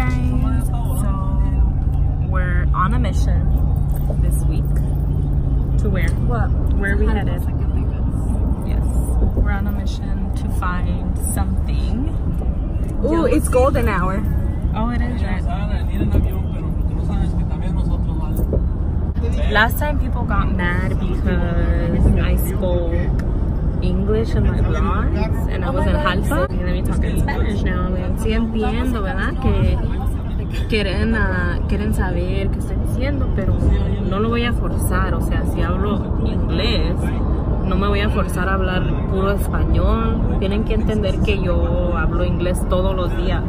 guys, so we're on a mission this week. To where? What? Where are we headed? Yes, we're on a mission to find something. Ooh, it's golden hour. Oh, it is right. Last time people got mad because I spoke English in my vlogs and I was in Halfa. And then we talk in Spanish now. ¿verdad? Que quieren, ah, quieren saber qué estoy diciendo, pero no lo voy a forzar. O sea, si hablo inglés, no me voy a forzar a hablar puro español. Tienen que entender que yo hablo inglés todos los días.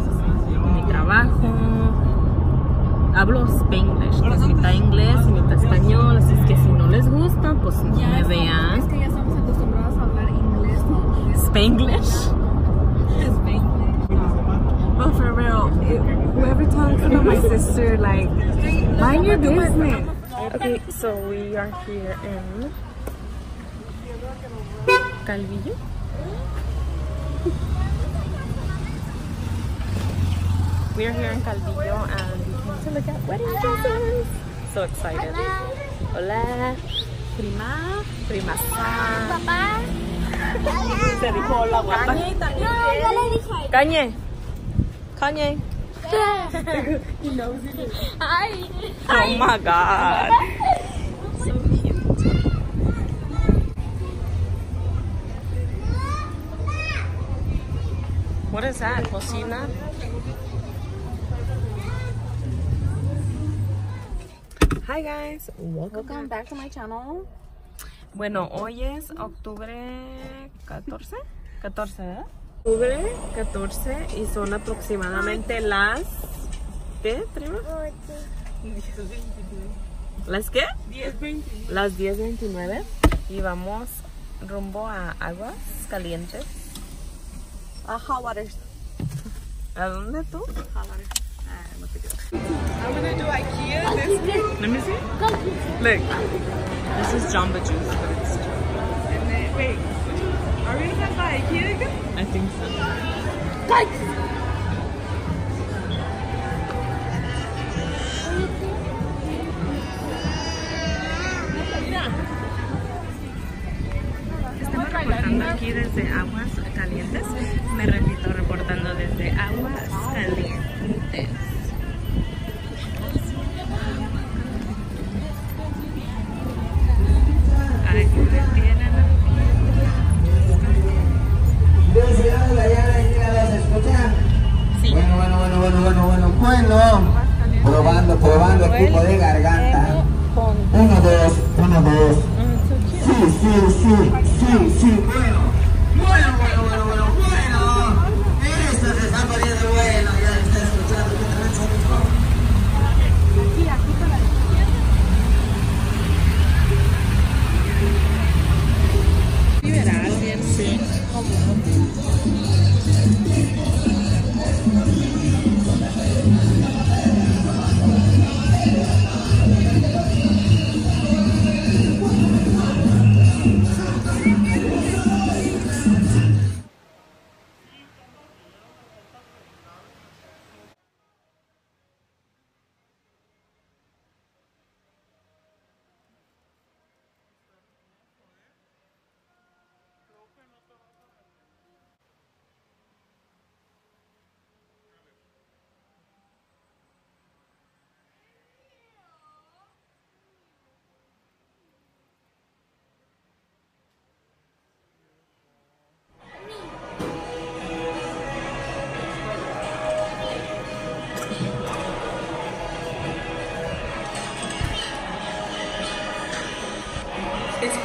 En mi trabajo, hablo Spanglish, pues mitad inglés mitad español, así es que si no les gusta, pues me vean. Todos Spanglish. But for real, it, whoever talks about my sister, like, mind your business. Okay, so we are here in Calvillo. We are here in Calvillo and we came to look at wedding dresses. So excited. Hola. Prima. Prima. Papá. Se dijo hola guapa. No, ya le dije. Kanye. Kanye. Ay. Oh my god. So cute. What is that? Cocina? Hi guys, welcome. Welcome back to my channel. Bueno, hoy es octubre 14. 14, ¿verdad? Octubre 14 y son aproximadamente las... ¿Qué, prima? ¿Las qué? 10.29. Las 10.29 y vamos rumbo a Aguas Calientes. Uh, hot waters. ¿A dónde tú? Hot waters. Let me see. Look. This is Jamba Juice, but it's Wait, are we gonna buy IKEA again? I think so. Estamos reportando aquí desde Aguas Calientes. Me repito, reportando desde Aguas Calientes.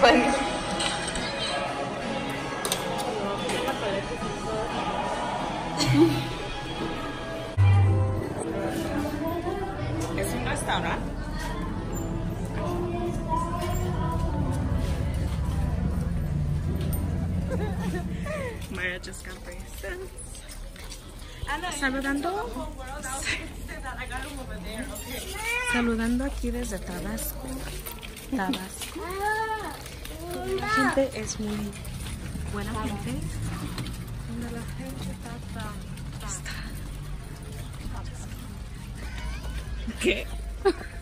Funny. Es un restaurante. Mara just got braces. Saludando. Saludando aquí desde Tabasco. Tabasco. La gente es muy buena gente. Donde la gente está, ¿Qué?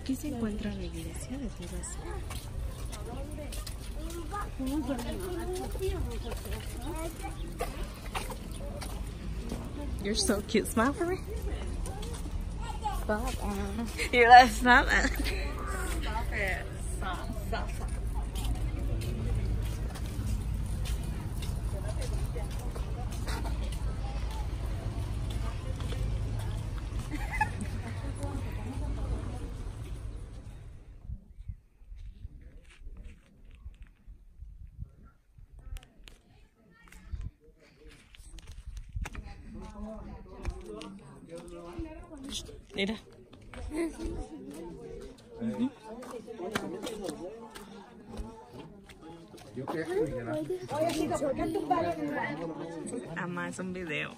Aquí se encuentra la iglesia de todas. You're so cute. Smile for me. Stop. You're like, stop. Stop it. Stop, stop, Mira. Es un video.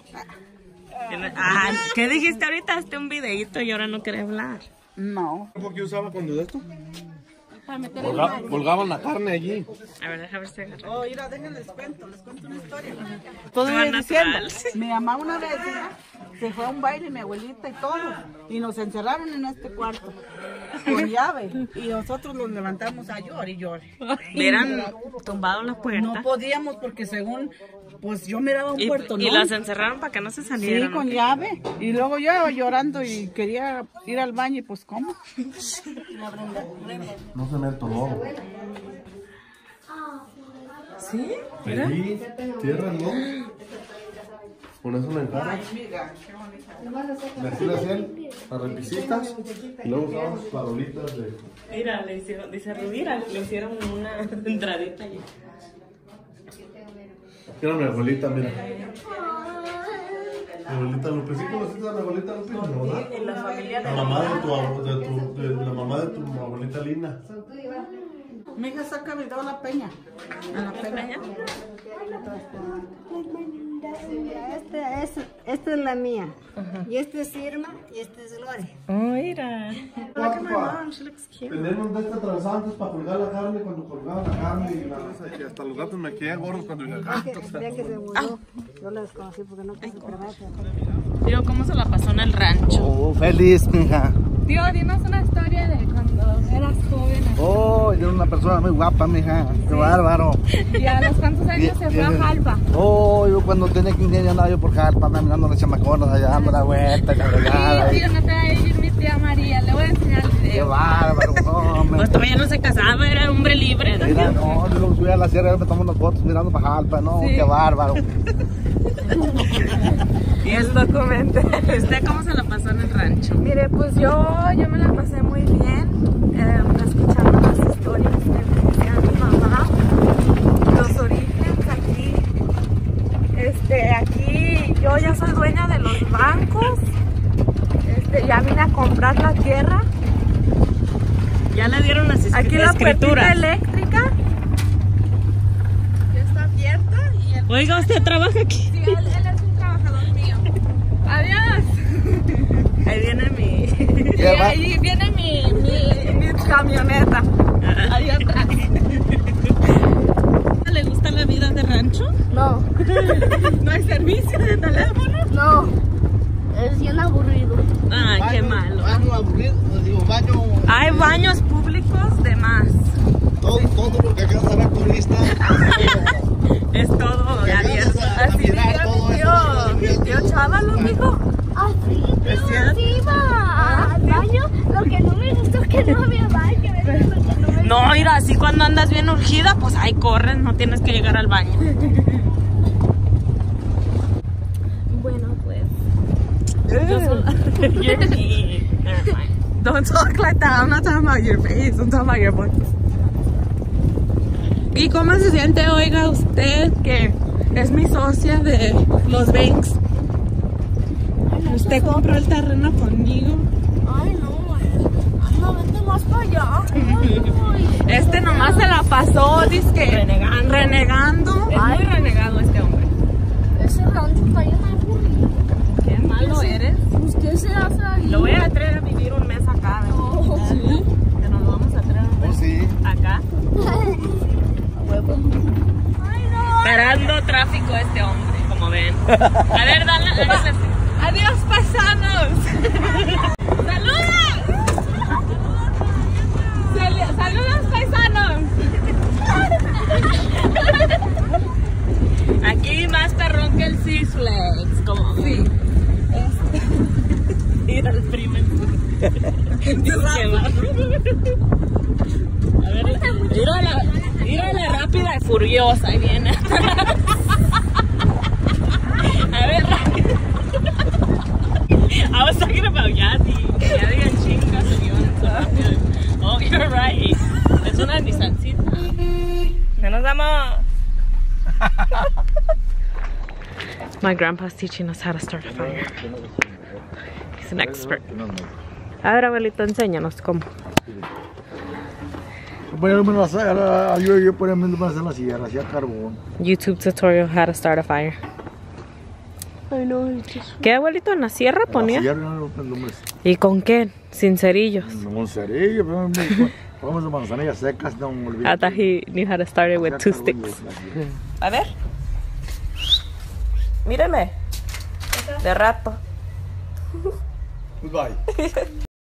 Ah, ¿Qué dijiste ahorita? Hazte un videito y ahora no quiere hablar. No. ¿Por qué usaba cuando de esto? Colgaban la carne allí. A ver, déjame ver si. Oh, mira, déjenles cuento, les cuento una historia. Todo diciendo, mi mamá una vez se fue a un baile, mi abuelita y todo, y nos encerraron en este cuarto con llave, y nosotros nos levantamos a llorar y llorar. Hubieran tumbado la puerta. No podíamos porque según, pues yo miraba un y, puerto, y ¿no? las encerraron para que no se salieran. Sí, con llave. Y luego yo llorando y quería ir al baño y pues ¿cómo? No se me atoró. ¿Sí? Allí, tierra, ¿no? Con eso me encargo. Le hacía las repisitas y luego usaban sus farolitas de... Mira, le hicieron, dice Rubira, le hicieron una entradita allí. Mira mi abuelita, mira. Mi abuelita Lupe, ¿sí conociste a mi abuelita Lupe? ¿No, verdad? La familia La mamá de tu, abu- de tu, de la mamá de tu abuelita Lina. Mi hija saca video a la peña. A la peña. Esta es, esta es la mía. Y esta es Irma y esta es Lore. Oh, mira. Look at my mom, she looks cute. Tenemos de estas travesantes para colgar la carne cuando colgaba la carne y la hasta los gatos me quedan gordos cuando yo Vea que, vea que se murió. Yo la desconocí porque no quise perderse. Digo, ¿cómo se la pasó en el rancho? Oh, feliz, mija. Tío, dinos una historia de cuando eras joven. Oh, yo era una persona muy guapa, mija. Qué bárbaro. ¿Y a los cuántos años se fue a Jalpa? Oh, yo cuando tenía 15 años andaba yo por Jalpa, andaba mirando las chamaconas allá, dando la vuelta, la regada. Sí, tío, no te va a ir mi tía María. Le voy a enseñar el Qué video. bárbaro, hombre. Pues todavía no se casaba, era hombre libre. ¿no? Mira, no, yo luego subí a la sierra me tomé unas fotos mirando para Jalpa, no, qué bárbaro. Y el documento. ¿Usted cómo se la pasó en el rancho? Mire, pues yo, yo me la pasé muy bien eh, escuchando las historias que me decía mi mamá, los orígenes aquí. Este, aquí yo ya soy dueña de los bancos. Este, ya vine a comprar la tierra. Ya le dieron las escri- Aquí la escrituras. eléctrica. Ya está abierta y el, Oiga, ¿usted trabaja aquí? sí, él, él es un trabajador mío. Adiós. Ahí viene mi... Y ahí viene mi, mi, mi camioneta. Ahí atrás. ¿Le gusta la vida de rancho? No, No hay servicio de teléfono. no. Es bien aburrido. Ay, qué malo. Baño aburrido, digo, baño, Hay baños públicos de más. todo, todo lo que acá será turista. Es todo abierto. Así diría mi tío, mi tío Chávalo, mijo. Sí, ¿Es pero cierto? sí iba al baño. Lo que no me gustó es que no había baño. no mira, así cuando andas bien urgida, pues ahí corres, no tienes que llegar al baño. Bueno, pues. Mind. Don't talk like that. I'm not talking about your face. I'm talking about your voice. ¿Y cómo se siente, oiga, usted que es mi socia de los banks? Usted compró el terreno conmigo. Ay, no, eh. no, vete más para allá. Ay, Este nomás se la pasó, que Renegando. renegando. Es muy renegado este hombre. ese rancho está bien aburrido. Qué malo eres. Pues, ¿qué se hace ahí? Lo voy a traer a vivir un mes acá. ¿verdad? Que nos lo vamos a traer un mes Oh, sí. acá. Ay, no, A ver, dale, dale. Adiós, paisanos. ¡Saludos! Sal- ¡Saludos, paisanos! Aquí más perrón que el Six Flags, como sí. Ir al va. A ver, la, mira la rápida y furiosa, ahí viene. Was talking about Yadi. Yadi and chingas y iban so. Oh, you're right. Es una Nissancita. Ya nos vamos. My grandpa's teaching us how to start a fire. He's an expert. A ver, abuelito, enséñanos cómo. Ponerme la sierra, yo, yo ponerme más en la sierra, hacía carbón. YouTube tutorial how to start a fire. ¿Qué abuelito en la sierra La ponía? sierra, no, no, no, no, ¿Y con qué? Sin cerillos. cerillo, pero vamos a manzanillas secas, no me olvido. I thought he knew how to start it with two sticks. A ver. Míreme. De rato. Goodbye.